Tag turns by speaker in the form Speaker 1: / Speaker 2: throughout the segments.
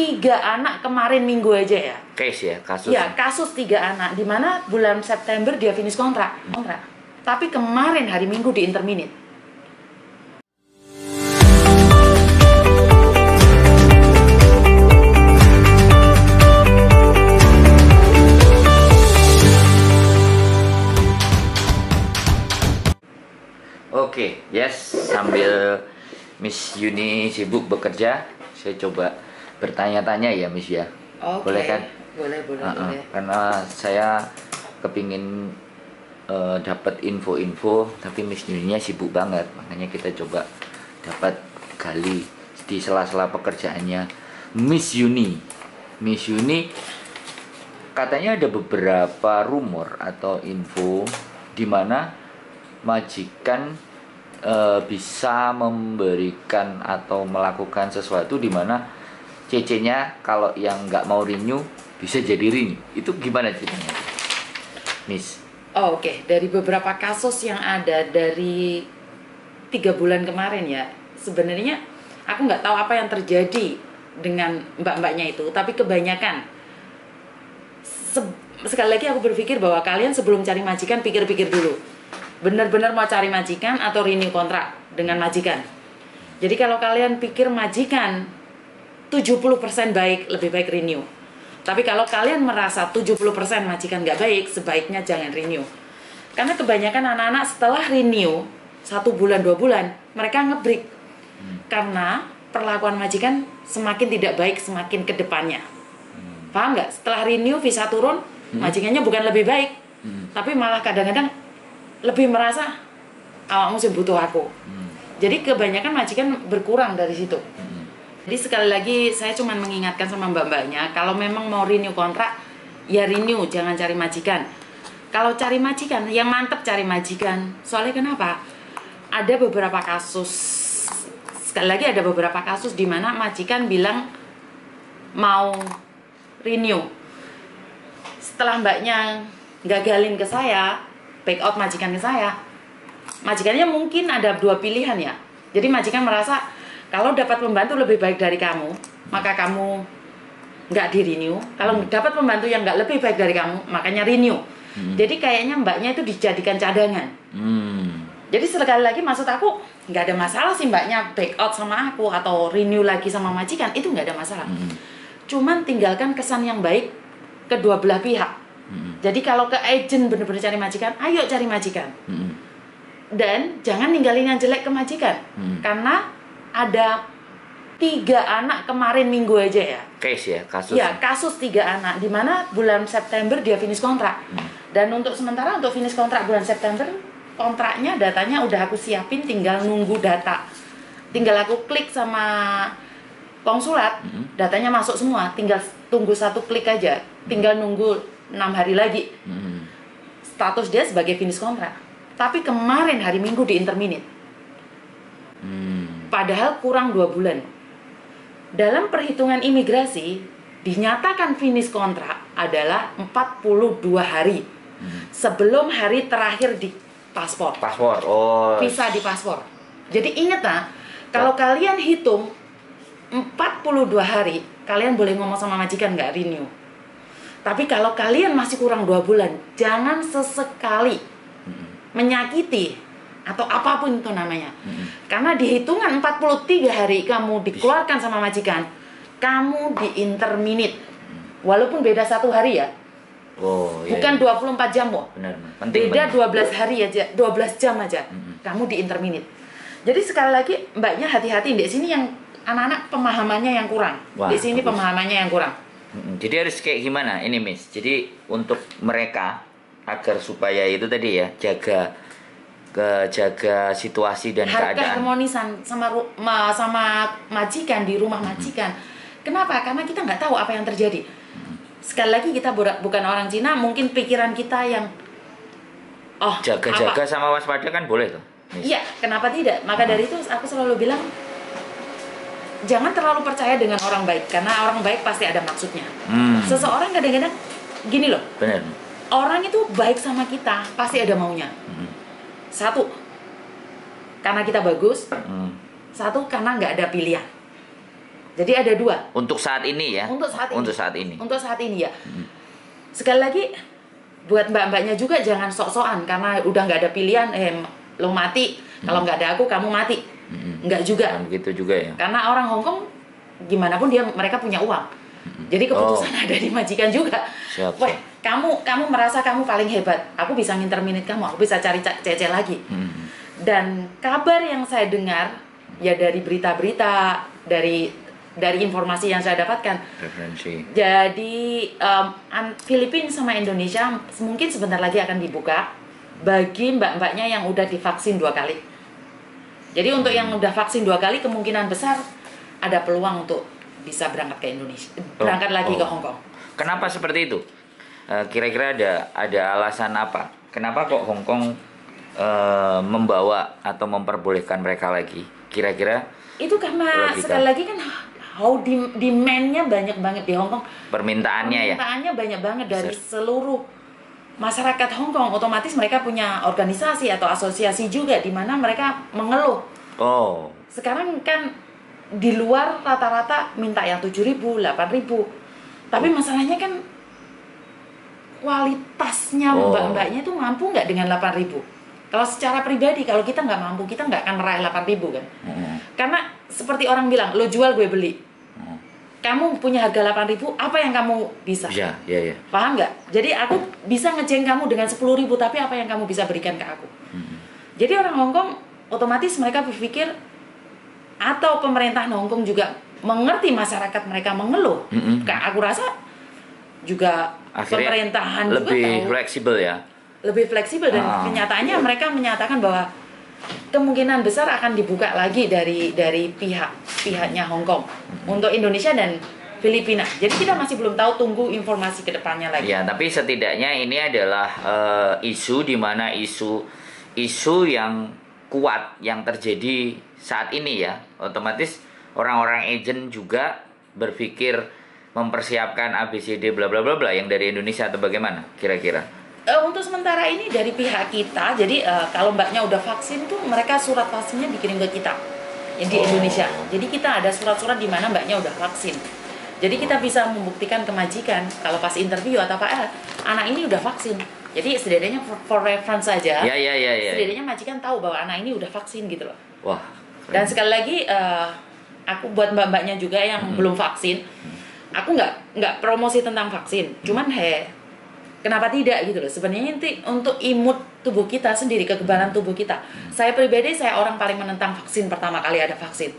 Speaker 1: tiga anak kemarin minggu aja ya.
Speaker 2: Case ya, kasus.
Speaker 1: Ya, kasus tiga anak di mana bulan September dia finish kontrak. Kontrak. Tapi kemarin hari Minggu di interminate.
Speaker 2: Oke, yes, sambil Miss Yuni sibuk bekerja, saya coba bertanya-tanya ya, Miss ya.
Speaker 1: Oke.
Speaker 2: Boleh kan?
Speaker 1: Boleh, boleh,
Speaker 2: Uh-uh,
Speaker 1: boleh.
Speaker 2: Karena saya kepingin eh, dapat info-info, tapi Miss Yuninya sibuk banget, makanya kita coba dapat gali di sela-sela pekerjaannya Miss Yuni. Miss Yuni katanya ada beberapa rumor atau info di mana majikan eh, bisa memberikan atau melakukan sesuatu di mana CC-nya kalau yang nggak mau renew bisa jadi renew. Itu gimana ceritanya? Miss.
Speaker 1: Oh, Oke, dari beberapa kasus yang ada dari tiga bulan kemarin ya, sebenarnya aku nggak tahu apa yang terjadi dengan mbak-mbaknya itu, tapi kebanyakan se- sekali lagi aku berpikir bahwa kalian sebelum cari majikan pikir-pikir dulu, benar-benar mau cari majikan atau renew kontrak dengan majikan. Jadi kalau kalian pikir majikan 70% baik, lebih baik renew. Tapi kalau kalian merasa 70% majikan nggak baik, sebaiknya jangan renew. Karena kebanyakan anak-anak setelah renew, satu bulan, dua bulan, mereka ngebreak. Karena perlakuan majikan semakin tidak baik semakin ke depannya. Paham nggak? Setelah renew, visa turun, majikannya bukan lebih baik. Tapi malah kadang-kadang lebih merasa, awakmu sih butuh aku. Jadi kebanyakan majikan berkurang dari situ. Jadi sekali lagi saya cuma mengingatkan sama mbak-mbaknya kalau memang mau renew kontrak ya renew jangan cari majikan. Kalau cari majikan yang mantep cari majikan. Soalnya kenapa? Ada beberapa kasus sekali lagi ada beberapa kasus di mana majikan bilang mau renew. Setelah mbaknya gagalin ke saya, back out majikan ke saya. Majikannya mungkin ada dua pilihan ya. Jadi majikan merasa kalau dapat pembantu lebih baik dari kamu, maka kamu nggak di renew. Kalau dapat pembantu yang nggak lebih baik dari kamu, makanya renew. Jadi kayaknya mbaknya itu dijadikan cadangan.
Speaker 2: Hmm.
Speaker 1: Jadi sekali lagi maksud aku nggak ada masalah sih mbaknya back out sama aku atau renew lagi sama majikan itu nggak ada masalah.
Speaker 2: Hmm.
Speaker 1: Cuman tinggalkan kesan yang baik kedua belah pihak.
Speaker 2: Hmm.
Speaker 1: Jadi kalau ke agent bener-bener cari majikan, ayo cari majikan.
Speaker 2: Hmm.
Speaker 1: Dan jangan ninggalin yang jelek ke majikan.
Speaker 2: Hmm.
Speaker 1: Karena ada tiga anak kemarin minggu aja ya.
Speaker 2: Case ya, kasus.
Speaker 1: Ya, kasus tiga anak di mana bulan September dia finish kontrak. Dan untuk sementara untuk finish kontrak bulan September kontraknya datanya udah aku siapin tinggal nunggu data. Tinggal aku klik sama konsulat, datanya masuk semua, tinggal tunggu satu klik aja. Tinggal nunggu enam hari lagi.
Speaker 2: Hmm.
Speaker 1: Status dia sebagai finish kontrak. Tapi kemarin hari Minggu di interminate. Padahal kurang dua bulan. Dalam perhitungan imigrasi, dinyatakan finish kontrak adalah 42 hari. Sebelum hari terakhir di paspor.
Speaker 2: Paspor. Oh.
Speaker 1: Visa di paspor. Jadi ingat nah, kalau kalian hitung 42 hari, kalian boleh ngomong sama majikan nggak renew. Tapi kalau kalian masih kurang dua bulan, jangan sesekali menyakiti atau apa pun itu namanya. Karena di hitungan 43 hari kamu dikeluarkan sama majikan, kamu di interminate. Walaupun beda satu hari ya,
Speaker 2: Oh, iya.
Speaker 1: bukan 24 jam loh.
Speaker 2: benar. Penting.
Speaker 1: Beda
Speaker 2: penting.
Speaker 1: 12 hari aja, 12 jam aja. Kamu di interminate. Jadi sekali lagi mbaknya hati-hati di sini yang anak-anak pemahamannya yang kurang.
Speaker 2: Wah,
Speaker 1: di sini
Speaker 2: bagus.
Speaker 1: pemahamannya yang kurang.
Speaker 2: Jadi harus kayak gimana ini Miss? Jadi untuk mereka agar supaya itu tadi ya jaga ke jaga situasi dan
Speaker 1: Harga
Speaker 2: keadaan.
Speaker 1: harmonisan sama ma- sama majikan di rumah majikan. Kenapa? Karena kita nggak tahu apa yang terjadi. Sekali lagi kita bukan orang Cina, mungkin pikiran kita yang oh
Speaker 2: Jaga-jaga sama waspada kan boleh tuh.
Speaker 1: Iya, kenapa tidak? Maka dari itu aku selalu bilang jangan terlalu percaya dengan orang baik karena orang baik pasti ada maksudnya.
Speaker 2: Hmm.
Speaker 1: Seseorang kadang-kadang gini loh,
Speaker 2: Benar.
Speaker 1: orang itu baik sama kita pasti ada maunya.
Speaker 2: Hmm.
Speaker 1: Satu, karena kita bagus.
Speaker 2: Hmm.
Speaker 1: Satu, karena nggak ada pilihan. Jadi ada dua.
Speaker 2: Untuk saat ini ya.
Speaker 1: Untuk saat ini.
Speaker 2: Untuk saat ini.
Speaker 1: Untuk saat ini ya. Sekali lagi buat mbak-mbaknya juga jangan sok-sokan karena udah nggak ada pilihan eh lo mati kalau nggak ada aku kamu mati
Speaker 2: Mm-mm.
Speaker 1: nggak juga
Speaker 2: Kan gitu juga ya.
Speaker 1: karena orang Hong Kong gimana pun dia mereka punya uang jadi keputusan ada di majikan juga
Speaker 2: Siap, siap.
Speaker 1: kamu kamu merasa kamu paling hebat aku bisa nginterminate kamu aku bisa cari ca- cece lagi
Speaker 2: Mm.
Speaker 1: dan kabar yang saya dengar ya dari berita-berita dari dari informasi yang saya dapatkan
Speaker 2: Referensi.
Speaker 1: jadi an- Filipina sama Indonesia mungkin sebentar lagi akan dibuka bagi mbak-mbaknya yang udah divaksin dua kali. Jadi untuk yang udah vaksin dua kali kemungkinan besar ada peluang untuk bisa berangkat ke Indonesia, berangkat lagi ke
Speaker 2: oh.
Speaker 1: Hong Kong.
Speaker 2: Kenapa seperti itu? Eh, Kira-kira ada ada alasan apa? Kenapa kok Hong Kong eh, membawa atau memperbolehkan mereka lagi? Kira-kira
Speaker 1: Itu karena
Speaker 2: Logika.
Speaker 1: sekali lagi kan how demand-nya banyak banget di Hong Kong.
Speaker 2: permintaannya ya?
Speaker 1: Permintaannya banyak banget dari
Speaker 2: Ser-
Speaker 1: seluruh masyarakat Hong Kong. Otomatis mereka punya organisasi atau asosiasi juga di mana mereka mengeluh
Speaker 2: Oh,
Speaker 1: sekarang kan di luar rata-rata minta yang 7.000, 8.000. Tapi masalahnya kan kualitasnya
Speaker 2: Oh.
Speaker 1: mbak-mbaknya itu mampu nggak dengan 8.000? Kalau secara pribadi, kalau kita nggak mampu, kita nggak akan meraih 8.000 kan?
Speaker 2: Mm.
Speaker 1: Karena seperti orang bilang, lo jual gue beli.
Speaker 2: Mm.
Speaker 1: Kamu punya harga 8.000, apa yang kamu bisa?
Speaker 2: ya, ya, ya.
Speaker 1: Paham nggak? Jadi aku bisa ngejeng kamu dengan 10.000, tapi apa yang kamu bisa berikan ke aku?
Speaker 2: Mm.
Speaker 1: Jadi orang Hong Kong otomatis mereka berpikir atau pemerintahan Hong Kong juga mengerti masyarakat mereka mengeluh.
Speaker 2: Mm-mm.
Speaker 1: Kak, aku rasa juga
Speaker 2: Akhirnya
Speaker 1: pemerintahan
Speaker 2: lebih
Speaker 1: juga tahu
Speaker 2: fleksibel ya.
Speaker 1: lebih fleksibel dan
Speaker 2: Ah.
Speaker 1: kenyataannya mereka menyatakan bahwa kemungkinan besar akan dibuka lagi dari dari pihak pihaknya Hong Kong untuk Indonesia dan Filipina. Jadi kita masih belum tahu tunggu informasi ke depannya lagi.
Speaker 2: Ya, tapi setidaknya ini adalah eh, isu di mana isu isu yang kuat yang terjadi saat ini ya. Otomatis orang-orang agent juga berpikir mempersiapkan ABCD bla bla bla bla yang dari Indonesia atau bagaimana kira-kira?
Speaker 1: Eh, untuk sementara ini dari pihak kita, jadi eh, kalau mbaknya udah vaksin tuh mereka surat vaksinnya dikirim ke kita yang di
Speaker 2: Oh.
Speaker 1: Indonesia. Jadi kita ada surat-surat di mana mbaknya udah vaksin. Jadi kita bisa membuktikan ke majikan kalau pas interview atau apa, eh, anak ini udah vaksin. Jadi setidaknya for, for reference saja.
Speaker 2: Ya ya ya ya.
Speaker 1: Setidaknya majikan tahu bahwa anak ini udah vaksin gitu loh.
Speaker 2: Wah.
Speaker 1: Dan sekali lagi eh, aku buat mbak-mbaknya juga yang belum vaksin, aku nggak nggak promosi tentang vaksin. Cuman he, kenapa tidak gitu loh? Sebenarnya inti untuk imut tubuh kita sendiri, kekebalan tubuh kita. Saya pribadi saya orang paling menentang vaksin pertama kali ada vaksin.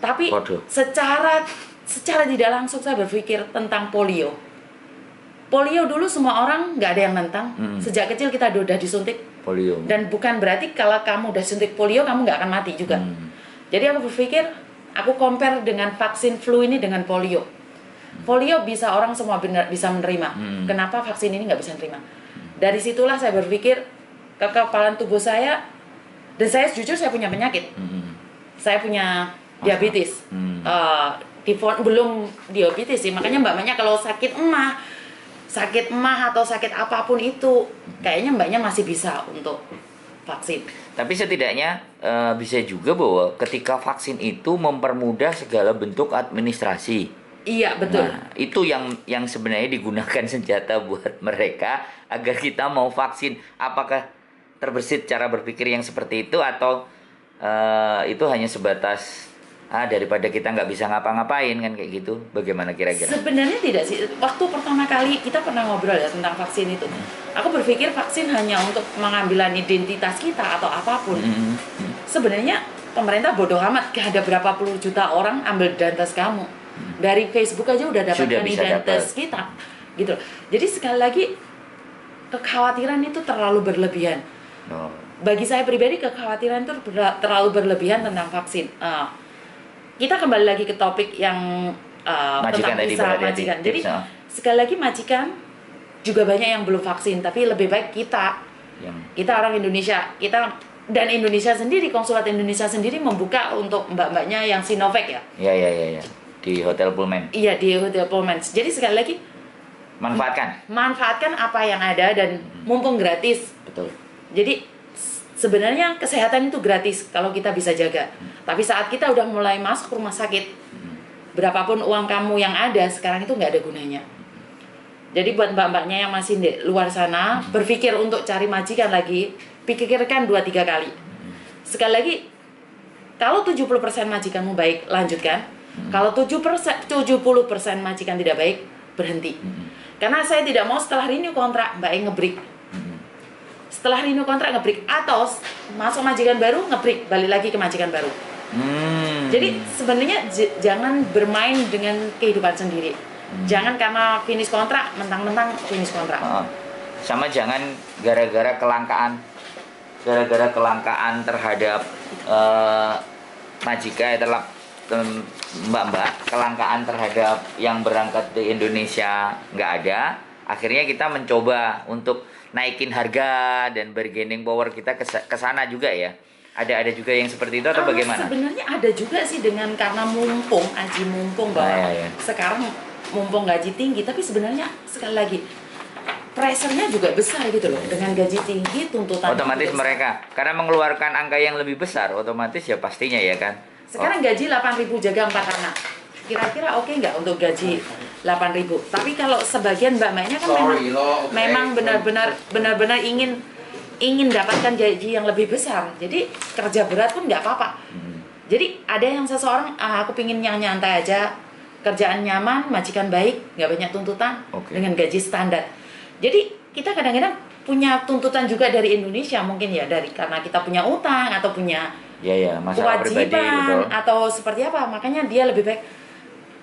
Speaker 1: Tapi
Speaker 2: Waduh.
Speaker 1: secara secara tidak langsung saya berpikir tentang polio. Polio dulu semua orang nggak ada yang nentang.
Speaker 2: Hmm.
Speaker 1: Sejak kecil kita udah disuntik
Speaker 2: polio.
Speaker 1: dan bukan berarti kalau kamu udah suntik polio kamu nggak akan mati juga.
Speaker 2: Hmm.
Speaker 1: Jadi aku berpikir aku compare dengan vaksin flu ini dengan polio. Polio bisa orang semua benar bisa menerima.
Speaker 2: Hmm.
Speaker 1: Kenapa vaksin ini nggak bisa menerima? Dari situlah saya berpikir kekebalan tubuh saya dan saya jujur saya punya penyakit.
Speaker 2: Hmm.
Speaker 1: Saya punya diabetes.
Speaker 2: Hmm.
Speaker 1: Difon- belum diabetes sih. Makanya mbaknya kalau sakit emah, sakit emah atau sakit apa pun itu, kayaknya mbaknya masih bisa untuk vaksin.
Speaker 2: Tapi setidaknya eh, bisa juga bahwa ketika vaksin itu mempermudah segala bentuk administrasi.
Speaker 1: Iya betul.
Speaker 2: Nah, itu yang yang sebenarnya digunakan senjata buat mereka agar kita mau vaksin. Apakah terbersit cara berpikir yang seperti itu atau eh, itu hanya sebatas ah daripada kita nggak bisa ngapa-ngapain kan kayak gitu? Bagaimana kira-kira?
Speaker 1: Sebenarnya tidak sih. Waktu pertama kali kita pernah ngobrol ya tentang vaksin itu. Aku berpikir vaksin hanya untuk mengambilan identitas kita atau apa pun.
Speaker 2: Mm,
Speaker 1: Sebenarnya pemerintah bodoh amat. Ada berapa puluh juta orang ambil identitas kamu. Dari Facebook aja udah
Speaker 2: bisa
Speaker 1: identitas kita. Gitu. loh. Jadi sekali lagi kekhawatiran itu terlalu berlebihan.
Speaker 2: Oh.
Speaker 1: bagi saya pribadi kekhawatiran itu terlalu berlebihan tentang vaksin. Uh, kita kembali lagi ke topik yang uh,
Speaker 2: Majikan
Speaker 1: tentang usaha majikan. Jadi
Speaker 2: ah.
Speaker 1: sekali lagi majikan juga banyak yang belum vaksin, tapi lebih baik kita
Speaker 2: Yang
Speaker 1: kita orang Indonesia kita dan Indonesia sendiri konsulat Indonesia sendiri membuka untuk mbak-mbaknya yang Sinovac ya.
Speaker 2: ya ya ya ya di Hotel Pullman
Speaker 1: Iya di Hotel Pullman. Jadi sekali lagi
Speaker 2: manfaatkan.
Speaker 1: manfaatkan apa yang ada dan mumpung gratis
Speaker 2: Betul.
Speaker 1: Jadi sebenarnya kesehatan itu gratis kalau kita bisa jaga. Tapi saat kita udah mulai masuk rumah sakit, berapapun uang kamu yang ada sekarang itu nggak ada gunanya. Jadi buat mbak-mbaknya yang masih di luar sana berpikir untuk cari majikan lagi, pikirkan dua tiga kali. Sekali lagi, kalau 70% majikanmu baik, lanjutkan. Kalau 7%, 70% majikan tidak baik, berhenti. Karena saya tidak mau setelah renew kontrak Mbak E ngebreak. Setelah renew kontrak ngebreak atau masuk majikan baru ngebreak, balik lagi ke majikan baru.
Speaker 2: Hmm.
Speaker 1: Jadi sebenarnya jangan bermain dengan kehidupan sendiri. Jangan karena finish kontrak mentang-mentang finish kontrak.
Speaker 2: Heeh. sama jangan gara-gara kelangkaan gara-gara kelangkaan terhadap majikan ya terlap mbak-mbak kelangkaan terhadap yang berangkat di Indonesia nggak ada akhirnya kita mencoba untuk naikin harga dan bargaining power kita ke ke sana juga ya ada ada juga yang seperti itu atau
Speaker 1: Ah,
Speaker 2: bagaimana
Speaker 1: Sebenarnya ada juga sih dengan karena mumpung, aji mumpung bahwa
Speaker 2: Ah, iya, iya.
Speaker 1: sekarang mumpung gaji tinggi, tapi sebenarnya sekali lagi pressure-nya juga besar gitu loh. Dengan gaji tinggi tuntutan
Speaker 2: otomatis
Speaker 1: juga besar.
Speaker 2: mereka karena mengeluarkan angka yang lebih besar otomatis ya pastinya ya kan
Speaker 1: Sekarang gaji 8.000 jaga 4 anak. Kira-kira oke nggak untuk gaji 8.000? Tapi kalau sebagian mbak-mbaknya kan memang
Speaker 3: Sorry lo, oke.
Speaker 1: memang benar-benar benar-benar ingin ingin dapatkan gaji yang lebih besar. Jadi kerja berat pun nggak apa-apa.
Speaker 2: Hmm.
Speaker 1: Jadi ada yang seseorang ah, aku pingin yang nyantai aja, kerjaan nyaman, majikan baik, nggak banyak tuntutan
Speaker 2: Oke.
Speaker 1: dengan gaji standar. Jadi kita kadang-kadang punya tuntutan juga dari Indonesia mungkin ya dari karena kita punya utang atau punya
Speaker 2: ya ya masalah pribadi betul
Speaker 1: kewajiban atau seperti apa makanya dia lebih baik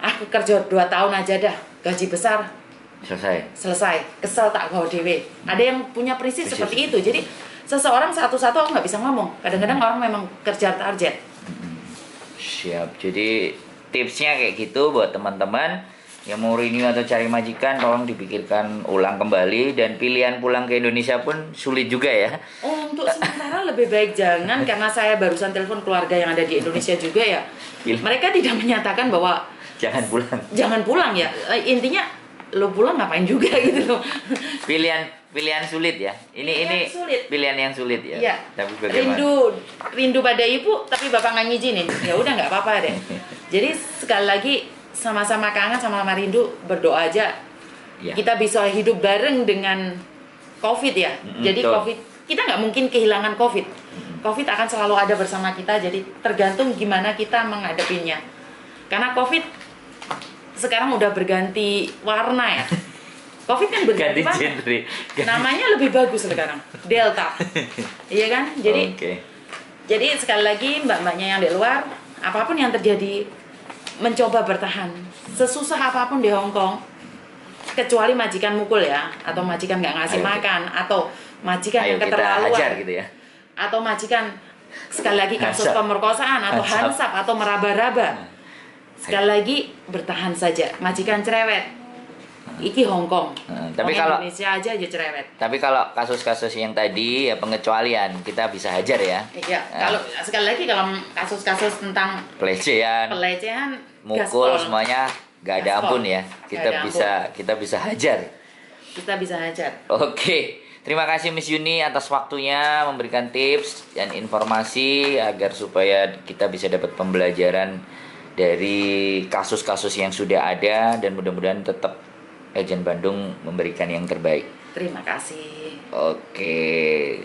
Speaker 1: aku kerja dua tahun aja dah gaji besar
Speaker 2: selesai.
Speaker 1: Selesai. Kesel tak kau dewe. Ada yang punya prinsip
Speaker 2: Prinsip.
Speaker 1: seperti itu. Jadi seseorang satu-satu aku nggak bisa ngomong. Kadang-kadang orang memang kerja target.
Speaker 2: Siap. Jadi tipsnya kayak gitu buat teman-teman. Yang mau renew atau cari majikan tolong dipikirkan ulang kembali. Dan pilihan pulang ke Indonesia pun sulit juga ya.
Speaker 1: Oh, untuk sementara lebih baik jangan. Karena saya barusan telepon keluarga yang ada di Indonesia juga ya. Mereka tidak menyatakan bahwa
Speaker 2: Jangan pulang.
Speaker 1: jangan pulang ya. Eh, intinya lo pulang ngapain juga gitu loh
Speaker 2: Pilihan pilihan sulit ya. Ini
Speaker 1: Pilihan
Speaker 2: ini
Speaker 1: sulit.
Speaker 2: pilihan yang sulit ya.
Speaker 1: Iya.
Speaker 2: Tapi bagaimana?
Speaker 1: Rindu rindu pada ibu tapi bapak nggak ngizinin. Ya udah nggak apa-apa deh. Jadi sekali lagi sama-sama kangen sama-sama rindu berdoa aja.
Speaker 2: Ya.
Speaker 1: Kita bisa hidup bareng dengan COVID ya.
Speaker 2: Mm-mm,
Speaker 1: Jadi
Speaker 2: betul.
Speaker 1: COVID kita nggak mungkin kehilangan COVID. COVID akan selalu ada bersama kita. Jadi tergantung gimana kita menghadapinya. Karena COVID sekarang udah berganti warna ya. COVID kan berganti
Speaker 2: Ganti
Speaker 1: warna.
Speaker 2: genre. Ganti-
Speaker 1: Namanya lebih bagus sekarang, Delta. iya kan? Jadi
Speaker 2: Oke.
Speaker 1: jadi sekali lagi mbak-mbaknya yang di luar, apa pun yang terjadi mencoba bertahan sesusah apa pun di Hong Kong kecuali majikan mukul ya atau majikan nggak ngasih
Speaker 2: Ayo,
Speaker 1: makan atau majikan
Speaker 2: Ayo
Speaker 1: yang keterlaluan
Speaker 2: hajar gitu ya.
Speaker 1: atau majikan sekali lagi kasus
Speaker 2: Hansap.
Speaker 1: pemerkosaan atau
Speaker 2: Hansap.
Speaker 1: hansap atau meraba-raba sekali lagi bertahan saja majikan cerewet iki Hong Kong
Speaker 2: Nah, tapi
Speaker 1: Wong
Speaker 2: kalau-
Speaker 1: Indonesia aja aja cerewet
Speaker 2: Tapi kalau kasus-kasus yang tadi ya pengecualian kita bisa hajar ya.
Speaker 1: Iya,
Speaker 2: Nah.
Speaker 1: kalau sekali lagi kalau kasus-kasus tentang
Speaker 2: Pelecehan,
Speaker 1: pelecehan
Speaker 2: mukul
Speaker 1: gaspol.
Speaker 2: semuanya nggak ada
Speaker 1: Gaspol.
Speaker 2: ampun ya. Kita
Speaker 1: ada
Speaker 2: bisa kita bisa hajar.
Speaker 1: kita bisa hajar.
Speaker 2: Oke, terima kasih Miss Yuni atas waktunya memberikan tips dan informasi agar supaya kita bisa dapat pembelajaran dari kasus-kasus yang sudah ada dan mudah-mudahan tetap Agent Bandung memberikan yang terbaik.
Speaker 1: Terima kasih.
Speaker 2: Oke,